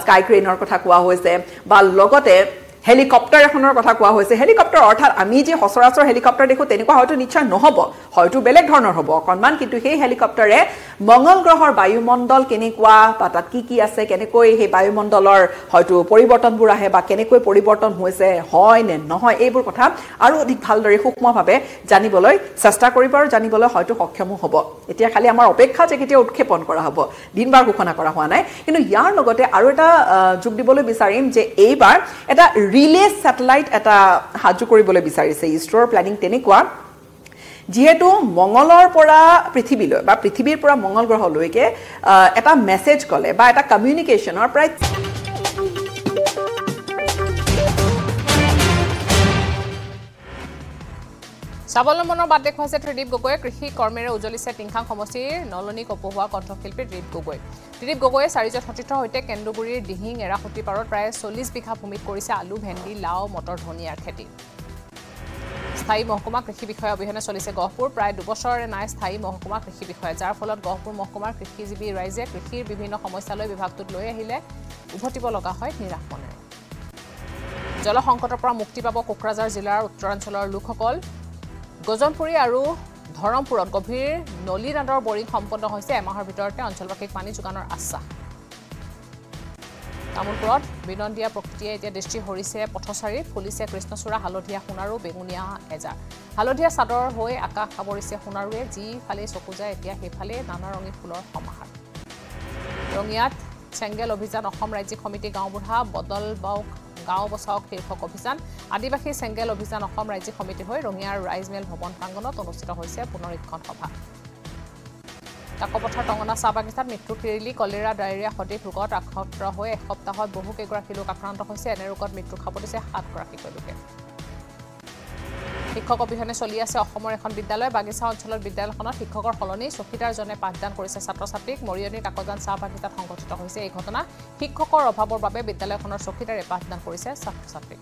স্কাই ক্ৰেইনৰ কথা কোৱা হৈছে বা লগতে হেলিকপ্টাৰ এখনৰ কথা কোৱা হৈছে। হেলিকপ্টাৰ অৰ্থাৎ আমি যে সচৰাচৰ হেলিকপ্টাৰ দেখোঁ তেনেকুৱা হয়তো নিশ্চয় নহ'ব। হয়তো বেলেগ ধৰণৰ হ'ব অকণমান কিন্তু সেই হেলিকপ্টাৰে মংগল গ্ৰহৰ বায়ুমণ্ডল কেনেকুৱা বা তাত কি কি আছে কেনেকৈ সেই বায়ুমণ্ডলৰ হয়তো পৰিৱৰ্তনবোৰ আহে বা কেনেকৈ পৰিৱৰ্তন হৈছে হয় নে নহয় এইবোৰ কথা আৰু অধিক ভালদৰে সূক্ষ্মভাৱে জানিবলৈ চেষ্টা কৰিব আৰু জানিবলৈ হয়তো সক্ষমো হ'ব। এতিয়া খালি আমাৰ অপেক্ষা যে কেতিয়া উৎক্ষেপণ কৰা হ'ব দিন বাৰ ঘোষণা কৰা হোৱা নাই। কিন্তু ইয়াৰ লগতে আৰু এটা যোগ দিবলৈ বিচাৰিম যে এইবাৰ এটা ৰিলে ছেটেলাইট এটা সাজু কৰিবলৈ বিচাৰিছে। ইছৰোৰ প্লেনিং তেনেকুৱা। যিহেতু মঙলৰ পৰা পৃথিৱীলৈ বা পৃথিৱীৰ পৰা মঙল গ্ৰহলৈকে এটা মেছেজ গ'লে বা এটা কমিউনিকেশ্যনৰ প্ৰায় স্বাৱলম্বনৰ বাট দেখুৱাইছে ত্ৰিদীপ গগৈয়ে। কৃষি কৰ্মেৰে উজলিছে টিংখাং সমষ্টিৰ নলনী কপোহোৱা কণ্ঠশিল্পী ত্ৰিদীপ গগৈ ত্ৰিদীপ গগৈয়ে চাৰিজন সতীৰ্থৰ সৈতে কেন্দুগুৰিৰ দিহিং এৰাসুতি পাৰত প্ৰায় চল্লিছ বিঘা ভূমিত কৰিছে আলু ভেন্দি লাও মটৰ ধনিয়াৰ খেতি। স্থায়ী মহকুমা কৃষি বিষয়া অবিহনে চলিছে গহপুৰ। প্ৰায় দুবছৰৰে নাই স্থায়ী মহকুমা কৃষি বিষয়া। যাৰ ফলত গহপুৰ মহকুমাৰ কৃষিজীৱী ৰাইজে কৃষিৰ বিভিন্ন সমস্যালৈ বিভাগটোত লৈ আহিলে উভতিব লগা হয় নিৰাশ মনেৰে জলসংকটৰ পৰা মুক্তি পাব কোকৰাঝাৰ জিলাৰ উত্তৰাঞ্চলৰ লোকসকল। গজনপুৰী আৰু ধৰমপুৰত গভীৰ নলী বৰিং সম্পন্ন হৈছে এমাহৰ ভিতৰতে অঞ্চলবাসীক পানী যোগানৰ আশ্বাস। তামোলপুৰত বিনন্দীয়া প্ৰকৃতিয়ে এতিয়া দৃষ্টি সৰিছে পথচাৰী ফুলিছে কৃষ্ণচূড়া হালধীয়া সোণাৰু বেঙুনীয়া এজাৰ হালধীয়া চাদৰ হৈ আকাশ আৱৰিছে সোণাৰুৱে যিফালে চকু যায় এতিয়া সেইফালে নানা ৰঙী ফুলৰ সমাহাৰ। ৰঙিয়াত চেংগেল অভিযান অসম ৰাজ্যিক সমিতি গাঁওবুঢ়া বদল বাওক গাঁও বচাওক শীৰ্ষক অভিযান। আদিবাসী চেংগেল অভিযান অসম ৰাজ্যিক সমিতি হৈ ৰঙিয়াৰ ৰাইজমেল ভৱন প্ৰাংগণত অনুষ্ঠিত হৈছে পুনৰীক্ষণ সভা। কাকপথাৰ টঙনা চাহ বাগিচাত মৃত্যু কিৰিলি কলেৰা ডায়েৰিয়া সদৃশ ৰোগত আক্ৰান্ত হৈ এসপ্তাহত বহুকেইগৰাকী লোক আক্ৰান্ত হৈছে। এনে ৰোগত মৃত্যু খাবদিছে সাতগৰাকীকৈ লোকে। শিক্ষক অবিহনে চলি আছে অসমৰ এখন বিদ্যালয়। বাগিচা অঞ্চলত বিদ্যালয়খনত শিক্ষকৰ সলনি চকীদাৰজনে পাঠদান কৰিছে ছাত্ৰ ছাত্ৰীক মৰিয়নিৰ কাকজান চাহ বাগিচাত সংঘটিত হৈছে এই ঘটনা। শিক্ষকৰ অভাৱৰ বাবে বিদ্যালয়খনৰ চকীদাৰে পাঠদান কৰিছে ছাত্ৰ ছাত্ৰীক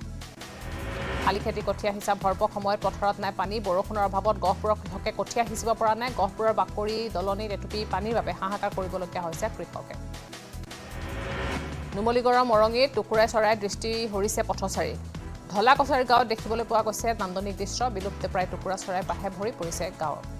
শালি খেতি কঠীয়া হিচাপ ভৰপক সময়ত পথাৰত নাই পানী বৰষুণৰ অভাৱত গহপুৰৰ কৃষকে কঠীয়া সিঁচিব পৰা নাই। গহপুৰৰ বাকৰি দলনিত এটুপি পানীৰ বাবে হাহাকাৰ কৰিবলগীয়া হৈছে কৃষকে। নুমলীগড়ৰ মৰঙীত টুকুৰাই চৰাই দৃষ্টি সৰিছে পথচাৰী। ঢলা কছাৰী গাঁৱত দেখিবলৈ পোৱা গৈছে নান্দনিক দৃশ্য। বিলুপ্ত প্ৰায় টুকুৰা চৰাই বাহে ভৰি পৰিছে গাঁৱৰ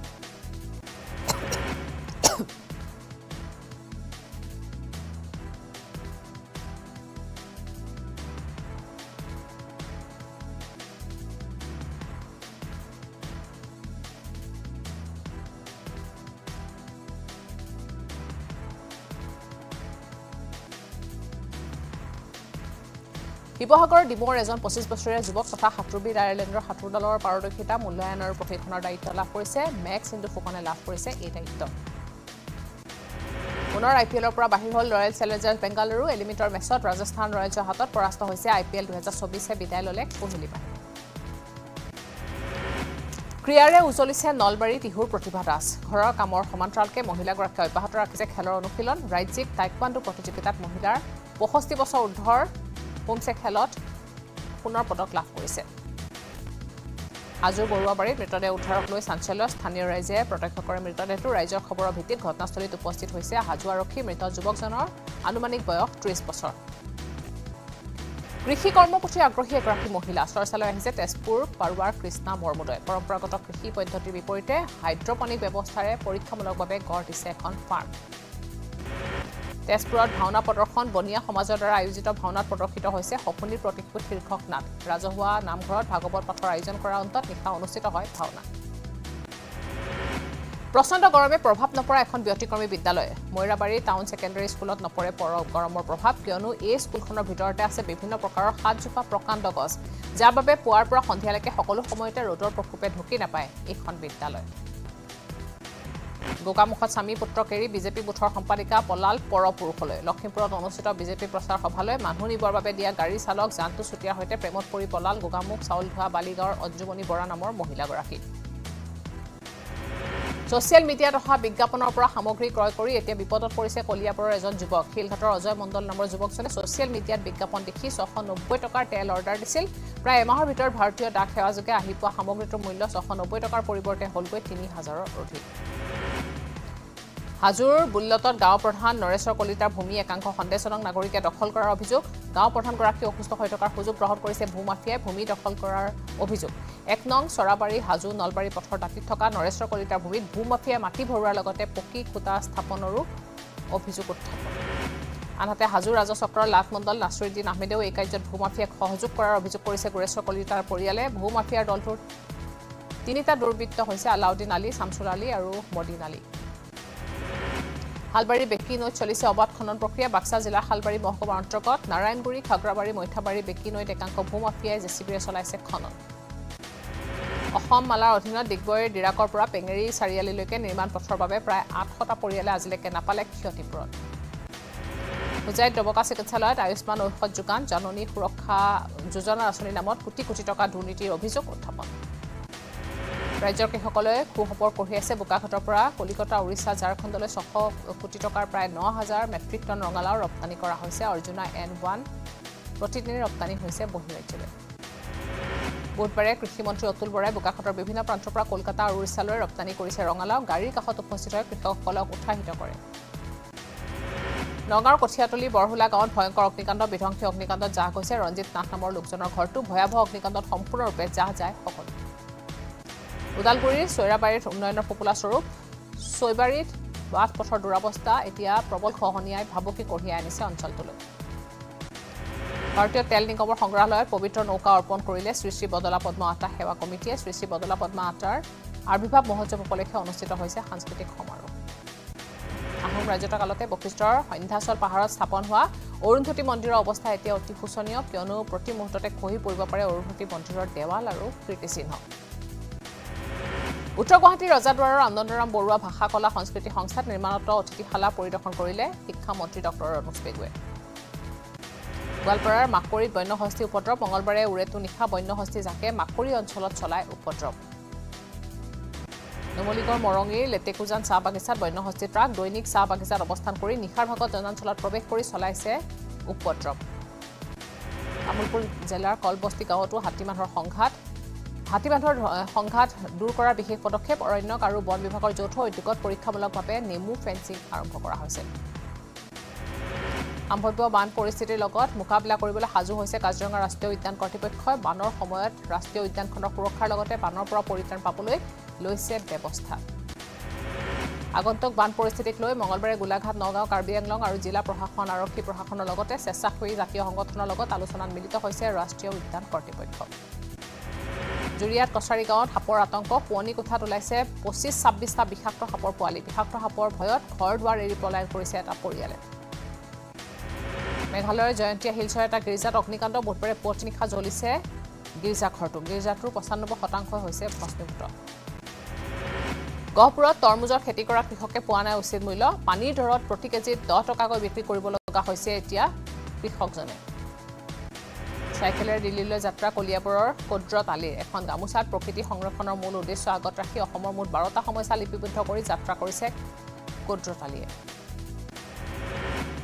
শিৱসাগৰৰ ডিমৰ এজন পঁচিছ বছৰীয়া যুৱক তথা সাঁতোৰবিদ আয়াৰলেণ্ডৰ সাঁতোৰ দলৰ পাৰদৰ্শিতা মূল্যায়ন আৰু প্ৰশিক্ষণৰ দায়িত্ব লাভ কৰিছে। মেক্স ইন্দু ফুকনে লাভ কৰিছে এই দায়িত্ব। পুনৰ আই পি এলৰ পৰা বাহিৰ হ'ল ৰয়েল চেলেঞ্জাৰ্ছ বেংগালুৰু। এলিমিটৰ মেচত ৰাজস্থান ৰয়েলছৰ হাতত পৰাস্ত হৈছে আই পি এল দুহেজাৰ চৌবিছে বিদায় ল'লে কোহলি বাহিনী। ক্ৰীড়াৰে উজলিছে নলবাৰী টিহুৰ প্ৰতিভা দাস। ঘৰৰ কামৰ সমান্তৰালকে মহিলাগৰাকীয়ে অব্যাহত ৰাখিছে খেলৰ অনুশীলন। ৰাজ্যিক টাইকোৱাণ্ডো প্ৰতিযোগিতাত মহিলাৰ পঁয়ষষ্ঠি বছৰ ঊৰ্ধৰ পুমছে খেলত সোণৰ পদক লাভ কৰিছে। হাজোৰ বৰুৱাবাৰীত মৃতদেহ উদ্ধাৰক লৈ চাঞ্চল্য স্থানীয় ৰাইজে প্ৰত্যক্ষ কৰে। মৃতদেহটো ৰাইজৰ খবৰৰ ভিত্তিত ঘটনাস্থলীত উপস্থিত হৈছে। হাজো আৰক্ষী মৃত যুৱকজনৰ আনুমানিক বয়স ত্ৰিছ বছৰ। কৃষি কৰ্মসূচীৰ আগ্ৰহী এগৰাকী মহিলা চৰ্চালৈ আহিছে তেজপুৰ পাৰুৱাৰ কৃষ্ণা বৰমুদৈ পৰম্পৰাগত কৃষি পদ্ধতিৰ বিপৰীতে হাইড্ৰপনিক ব্যৱস্থাৰে পৰীক্ষামূলকভাৱে গঢ় দিছে এখন ফাৰ্ম তেজপুৰত ভাওনা প্ৰদৰ্শন বনিয়া সমাজৰ দ্বাৰা আয়োজিত ভাওনাত প্ৰদৰ্শিত হৈছে সপোনিৰ প্ৰতিশোধ শীৰ্ষক নাট। ৰাজহুৱা নামঘৰত ভাগৱত পাঠৰ আয়োজন কৰাৰ অন্তত নিশা অনুষ্ঠিত হয় ভাওনা। প্ৰচণ্ড গৰমে প্ৰভাৱ নপৰা এখন ব্যতিক্ৰমী বিদ্যালয়। মৈৰাবাৰী টাউন ছেকেণ্ডেৰী স্কুলত নপৰে পৰ গৰমৰ প্ৰভাৱ কিয়নো এই স্কুলখনৰ ভিতৰতে আছে বিভিন্ন প্ৰকাৰৰ সাতজোপা প্ৰকাণ্ড গছ যাৰ বাবে পুৱাৰ পৰা সন্ধিয়ালৈকে সকলো সময়তে ৰ'দৰ প্ৰকোপে ঢুকি নাপায় এইখন বিদ্যালয়। গোগামুখত স্বামী পুত্ৰক এৰি বিজেপি বুথৰ সম্পাদিকা পলাল পৰপুৰুষলৈ। লখিমপুৰত অনুষ্ঠিত বিজেপি প্ৰচাৰ সভালৈ মানুহ নিবৰ বাবে দিয়া গাড়ী চালক জানটো চুতীয়াৰ সৈতে প্ৰেমত পৰি পলাল গোগামুখ চাউল ধোৱা বালিগাঁৱৰ অঞ্জুমণি বৰা নামৰ মহিলাগৰাকী। ছচিয়েল মিডিয়াত অহা বিজ্ঞাপনৰ পৰা সামগ্ৰী ক্ৰয় কৰি এতিয়া বিপদত পৰিছে কলিয়াবৰৰ এজন যুৱক। শিলঘাটৰ অজয় মণ্ডল নামৰ যুৱকজনে ছচিয়েল মিডিয়াত বিজ্ঞাপন দেখি ছশ নব্বৈ টকাৰ তেল অৰ্ডাৰ দিছিল। প্ৰায় এমাহৰ ভিতৰত ভাৰতীয় ডাক সেৱাযোগে আহি পোৱা সামগ্ৰীটোৰ মূল্য ছশ নব্বৈ টকাৰ পৰিৱৰ্তে হ'লগৈ তিনি হাজাৰৰ অধিক। হাজোৰ বুল্লতত গাঁও প্ৰধান নৰেশ্বৰ কলিতাৰ ভূমি একাংশ সন্দেহজনক নাগৰিকে দখল কৰাৰ অভিযোগ। গাঁও প্ৰধানগৰাকী অসুস্থ হৈ থকাৰ সুযোগ গ্ৰহণ কৰিছে ভূমাফিয়াই ভূমি দখল কৰাৰ অভিযোগ। এক নং চৰাবাৰী হাজো নলবাৰী পথৰ দাঁতিত থকা নৰেশ্বৰ কলিতাৰ ভূমিত ভূমাফিয়াই মাটি ভৰোৱাৰ লগতে পকী খুটা স্থাপনৰো অভিযোগ উত্থাপন। আনহাতে হাজোৰ ৰাজচক্ৰৰ লাট মণ্ডল নাছৰুদ্দিন আহমেদেও এই কাৰ্যত ভূমাফিয়াক সহযোগ কৰাৰ অভিযোগ কৰিছে। গুৰেশ্বৰ কলিতাৰ পৰিয়ালে ভূমাফিয়াৰ দলটোৰ তিনিটা দুৰ্বৃত্ত হৈছে আলাউদ্দিন আলী শামছুল আলী আৰু মদিন আলী। শালবাৰী বেকী নৈত চলিছে অবাধ খনন প্ৰক্ৰিয়া। বাক্সা জিলাৰ শালবাৰী মহকুমাৰ অন্তৰ্গত নাৰায়ণগুৰি খাগ্ৰাবাৰী মৈথাবাৰী বেকী নৈত একাংশ ভূমাফিয়াই জে চি বিৰে চলাইছে খনন। অসম মালাৰ অধীনত ডিগবৈৰ ডিৰাকৰ পৰা পেঙেৰী চাৰিআলিলৈকে নিৰ্মাণ পথৰ বাবে প্ৰায় আঠশটা পৰিয়ালে আজিলৈকে নাপালে ক্ষতিপূৰণ। হোজাইত ডবকা চিকিৎসালয়ত আয়ুষ্মান ঔষধ যোগান জননী সুৰক্ষা যোজনাৰ আঁচনিৰ নামত কোটি কোটি টকা দুৰ্নীতিৰ অভিযোগ উত্থাপন। ৰাজ্যৰ কৃষকলৈ সুখবৰ কঢ়িয়াইছে বোকাঘাটৰ পৰা। কলিকতা উৰিষ্যা ঝাৰখণ্ডলৈ ছশ কোটি টকাৰ প্ৰায় ন হাজাৰ মেট্ৰিক টন ৰঙালাও ৰপ্তানি কৰা হৈছে। অৰ্জুনা এন ওৱান প্ৰতিদিনে ৰপ্তানি হৈছে বহিৰাজ্যলৈ বুধবাৰে কৃষিমন্ত্ৰী অতুল বৰাই বোকাখাটৰ বিভিন্ন প্ৰান্তৰ পৰা কলকাতা আৰু উৰিষ্যালৈ ৰপ্তানি কৰিছে ৰঙালাও। গাড়ীৰ কাষত উপস্থিত হৈ কৃষকসকলক উৎসাহিত কৰে। নগাঁৱৰ কঠীয়াতলী বৰহোলা গাঁৱত ভয়ংকৰ অগ্নিকাণ্ড বিধ্বংসী অগ্নিকাণ্ডত জাহ গৈছে। ৰঞ্জিত নাথ নামৰ লোকজনৰ ঘৰটো ভয়াৱহ অগ্নিকাণ্ডত সম্পূৰ্ণৰূপে জাহ যায় সকলো। ওদালগুৰিৰ চৈৰাবাৰীত উন্নয়নৰ পপুলা স্বৰূপ চৈবাৰীত বাট পথৰ দুৰৱস্থা এতিয়া প্ৰবল খহনীয়াই ভাবুকি কঢ়িয়াই আনিছে অঞ্চলটোলৈ। ভাৰতীয় তেল নিগমৰ সংগ্ৰহালয়ত পবিত্ৰ নৌকা অৰ্পণ কৰিলে শ্ৰী শ্ৰী বদলা পদ্মা আটা সেৱা কমিটিয়ে শ্ৰী শ্ৰী বদলা পদ্মা আটাৰ আৱিৰ্ভাৱ মহোৎসৱ উপলক্ষে অনুষ্ঠিত হৈছে সাংস্কৃতিক সমাৰোহ। আহোম ৰাজত্বকালতে বশিষ্ঠৰ সন্ধ্যাচল পাহাৰত স্থাপন হোৱা অৰুন্ধতী মন্দিৰৰ অৱস্থা এতিয়া অতি শোচনীয় কিয়নো প্ৰতি মুহূৰ্ততে খহি পৰিব পাৰে অৰুন্ধতী মন্দিৰৰ দেৱাল আৰু কীৰ্তিচিহ্ন। উত্তৰ গুৱাহাটীৰ ৰজাদ্বাৰৰ আনন্দৰাম বৰুৱা ভাষা কলা সংস্কৃতি সংস্থাত নিৰ্মাণৰত অতিথিশালা পৰিদৰ্শন কৰিলে শিক্ষামন্ত্ৰী ডক্টৰ ৰণোজ পেগুৱে। গোৱালপাৰাৰ মাকৰিত বন্যহস্তী উপদ্ৰৱ মঙলবাৰে উৰেটো নিশা বন্যহস্তী জাকে মাকৰি অঞ্চলত চলাই উপদ্ৰৱ। নুমলীগড় মৰঙীৰ লেটেকুজান চাহ বাগিচাত বন্যহস্তী ট্ৰাক দৈনিক চাহ বাগিচাত অৱস্থান কৰি নিশাৰ ভাগত জনাঞ্চলত প্ৰৱেশ কৰি চলাইছে উপদ্ৰৱ। তামোলপুৰ জিলাৰ কলবস্তি গাঁৱতো হাতী মানুহৰ সংঘাত হাতী মানুহৰ সংঘাত দূৰ কৰাৰ বিশেষ পদক্ষেপ অৰণ্যক আৰু বন বিভাগৰ যৌথ উদ্যোগত পৰীক্ষামূলকভাৱে নেমু ফেন্সিং আৰম্ভ কৰা হৈছে। সম্ভাৱ্য বান পৰিস্থিতিৰ লগত মোকাবিলা কৰিবলৈ সাজু হৈছে কাজিৰঙা ৰাষ্ট্ৰীয় উদ্যান কৰ্তৃপক্ষই বানৰ সময়ত ৰাষ্ট্ৰীয় উদ্যানখনৰ সুৰক্ষাৰ লগতে বানৰ পৰা পৰিত্ৰাণ পাবলৈ লৈছে ব্যৱস্থা। আগন্তুক বান পৰিস্থিতিক লৈ মঙলবাৰে গোলাঘাট নগাঁও কাৰ্বি আংলং আৰু জিলা প্ৰশাসন আৰক্ষী প্ৰশাসনৰ লগতে স্বেচ্ছাসেৱী জাতীয় সংগঠনৰ লগত আলোচনাত মিলিত হৈছে ৰাষ্ট্ৰীয় উদ্যান কৰ্তৃপক্ষ। জুৰিয়াত কছাৰী গাঁৱত সাপৰ আতংক পুৱনি কোঠাত ওলাইছে পঁচিছ ছাব্বিছটা বিষাক্ত সাপৰ পোৱালি। বিষাক্ত সাপৰ ভয়ত ঘৰ দুৱাৰ এৰি পলায়ন কৰিছে এটা পৰিয়ালে। মেঘালয়ৰ জয়ন্তীয়া হিলছৰ এটা গীৰ্জাত অগ্নিকাণ্ড বুধবাৰে পুৱতি নিশা জ্বলিছে গীৰ্জাঘৰটো গীৰ্জাটোৰ পঁচানব্বৈ শতাংশ হৈছে ভস্মীভূত। গহপুৰত তৰমুজৰ খেতি কৰা কৃষকে পোৱা নাই উচিত মূল্য। পানীৰ দৰত প্ৰতি কেজিত দহ টকাকৈ বিক্ৰী কৰিব লগা হৈছে এতিয়া কৃষকজনে। চাইকেলেৰে দিল্লীলৈ যাত্ৰা কলিয়াবৰৰ কদ্ৰত আলিৰ এখন গামোচাত প্ৰকৃতি সংৰক্ষণৰ মূল উদ্দেশ্য আগত ৰাখি অসমৰ মুঠ বাৰটা সমস্যা লিপিবদ্ধ কৰি যাত্ৰা কৰিছে কদ্ৰত আলিয়ে।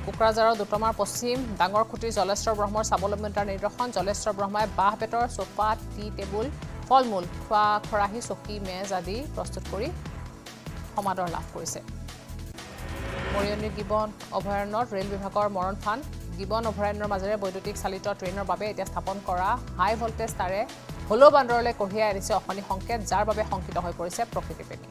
কোকৰাঝাৰৰ দুটমাৰ পশ্চিম ডাঙৰ খুঁটিৰ জলেশ্বৰ ব্ৰহ্মৰ স্বাৱলম্বিতাৰ নিদৰ্শন। জলেশ্বৰ ব্ৰহ্মাই বাঁহ বেতৰ চোফা টি টেবুল ফল মূল খোৱা খৰাহী চকী মেজ আদি প্ৰস্তুত কৰি সমাদৰ লাভ কৰিছে। মৰিয়নী গিবন অভয়াৰণ্যত ৰেল বিভাগৰ মৰণ ফান গিবন অভয়াৰণ্যৰ মাজেৰে বৈদ্যুতিক চালিত ট্ৰেইনৰ বাবে এতিয়া স্থাপন কৰা হাই ভল্টেজ তাৰে হলৌ বান্দৰলৈ কঢ়িয়াই আনিছে অশনি সংকেত যাৰ বাবে শংকিত হৈ পৰিছে প্ৰকৃতিপ্ৰেমী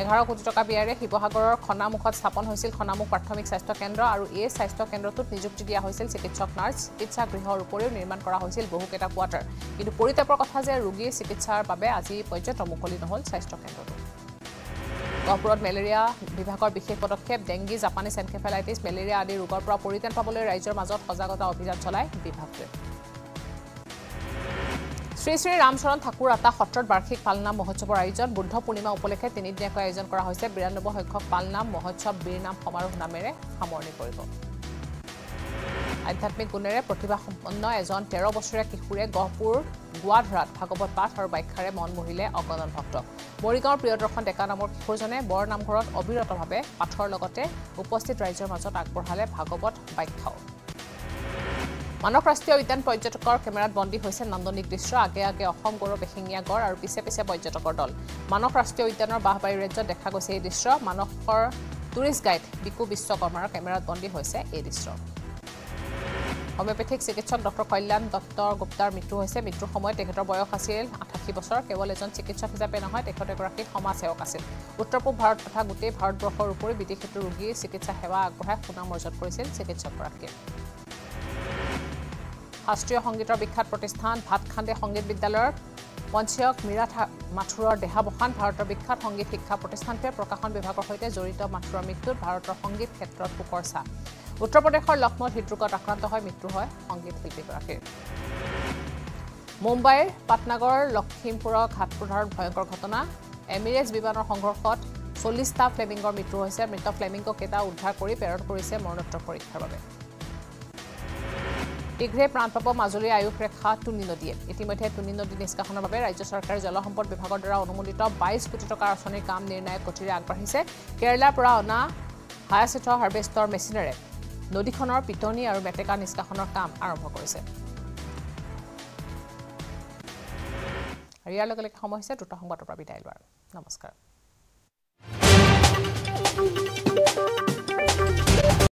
এঘাৰ কোটি টকা ব্যয়েৰে শিৱসাগৰৰ খনামুখত স্থাপন হৈছিল খনামুখ প্ৰাথমিক স্বাস্থ্য কেন্দ্ৰ আৰু এই স্বাস্থ্য কেন্দ্ৰটোত নিযুক্তি দিয়া হৈছিল চিকিৎসক নাৰ্ছ। চিকিৎসা গৃহৰ উপৰিও নিৰ্মাণ কৰা হৈছিল বহুকেইটা কোৱাৰ্টাৰ। কিন্তু পৰিতাপৰ কথা যে ৰোগীৰ চিকিৎসাৰ বাবে আজি পৰ্যন্ত মুকলি নহ'ল স্বাস্থ্য কেন্দ্ৰটো। গহপুৰত মেলেৰিয়া বিভাগৰ বিশেষ পদক্ষেপ ডেংগি জাপানীজ এনকেফেলাইটিছ মেলেৰিয়া আদি ৰোগৰ পৰা পৰিত্ৰাণ পাবলৈ ৰাইজৰ মাজত সজাগতা অভিযান চলায় বিভাগটোৱে। শ্ৰী শ্ৰী ৰামচৰণ ঠাকুৰ আটা সত্ৰত বাৰ্ষিক পালনাম মহোৎসৱৰ আয়োজন। বুদ্ধ পূৰ্ণিমা উপলক্ষে তিনিদিনীয়াকৈ আয়োজন কৰা হৈছে। বিৰান্নব্বৈ সংখ্যক পালনাম মহোৎসৱ বীৰনাম সমাৰোহ নামেৰে সামৰণি কৰিব আধ্যাত্মিক গুণেৰে প্ৰতিভাসম্পন্ন এজন তেৰ বছৰীয়া কিশোৰে গহপুৰ গোৱাধৰাত ভাগৱত পাঠ আৰু ব্যাখ্যাৰে মন মোহিলে অগণন ভক্ত। মৰিগাঁৱৰ প্ৰিয়দৰ্শন ডেকা নামৰ কিশোৰজনে বৰ নামঘৰত অবিৰতভাৱে পাঠৰ লগতে উপস্থিত ৰাইজৰ মাজত আগবঢ়ালে ভাগৱত ব্যাখ্যাও। মানস ৰাষ্ট্ৰীয় উদ্যান পৰ্যটকৰ কেমেৰাত বন্দী হৈছে নান্দনিক দৃশ্য আগে আগে অসম গৌৰৱ এশিঙীয়া গড় আৰু পিছে পিছে পৰ্যটকৰ দল। মানস ৰাষ্ট্ৰীয় উদ্যানৰ বাঁহবাৰী ৰাজ্যত দেখা গৈছে এই দৃশ্য। মানসৰ টুৰিষ্ট গাইড বিকু বিশ্বকৰ্মাৰ কেমেৰাত বন্দী হৈছে এই দৃশ্য। হোমিঅ'পেথিক চিকিৎসক ডক্টৰ কল্যাণ দত্ত গুপ্তাৰ মৃত্যু হৈছে। মৃত্যুৰ সময়ত তেখেতৰ বয়স আছিল আঠাশী বছৰ। কেৱল এজন চিকিৎসক হিচাপে নহয় তেখেত এগৰাকী সমাজসেৱক আছিল। উত্তৰ পূব ভাৰত তথা গোটেই ভাৰতবৰ্ষৰ উপৰি বিদেশীতো ৰোগীৰ চিকিৎসা সেৱা আগবঢ়াই সুনাম অৰ্জন কৰিছিল চিকিৎসকগৰাকীয়ে। শাস্ত্ৰীয় সংগীতৰ বিখ্যাত প্ৰতিষ্ঠান ভাতখান্দে সংগীত বিদ্যালয়ৰ পঞ্চীয়ক মীৰা মাথুৰৰ দেহাৱসান ভাৰতৰ বিখ্যাত সংগীত শিক্ষা প্ৰতিষ্ঠানটোৱে প্ৰকাশন বিভাগৰ সৈতে জড়িত মাথুৰৰ মৃত্যুত ভাৰতৰ সংগীত ক্ষেত্ৰত শোকৰ চাহ উত্তৰ প্ৰদেশৰ লক্ষ্ণৌত হৃদৰোগত আক্ৰান্ত হৈ মৃত্যু হয় সংগীত শিল্পীগৰাকীৰ। মুম্বাইৰ পাটনাগড় লখিমপুৰৰ ঘাটপ্ৰধাৰত ভয়ংকৰ ঘটনা। এমিৰেটছ বিমানৰ সংঘৰ্ষত চল্লিছটা ফ্লেমিংগৰ মৃত্যু হৈছে। মৃত ফ্লেমিংগকেইটা উদ্ধাৰ কৰি প্ৰেৰণ কৰিছে মৰণোত্তৰ পৰীক্ষাৰ বাবে। শীঘ্ৰে প্ৰাণ পাব মাজুলীৰ আয়ুস ৰেখা টুনি নদীয়ে। ইতিমধ্যে টুনি নদী নিষ্কাশনৰ বাবে ৰাজ্য চৰকাৰে জলসম্পদ বিভাগৰ দ্বাৰা অনুমোদিত বাইছ কোটি টকাৰ আঁচনিৰ কাম নিৰ্ণায়ক গতিৰে আগবাঢ়িছে। কেৰালাৰ পৰা অনা হায়াচিথ হাৰ্ভেষ্টৰ মেচিনেৰে নদীখনৰ পিটনি আৰু মেটেকা নিষ্কাশনৰ কাম আৰম্ভ কৰিছে। আৰু ইয়াৰ লগে লগে সময় হৈছে দ্ৰুত সংবাদৰ পৰা বিদায় লোৱাৰ। নমস্কাৰ।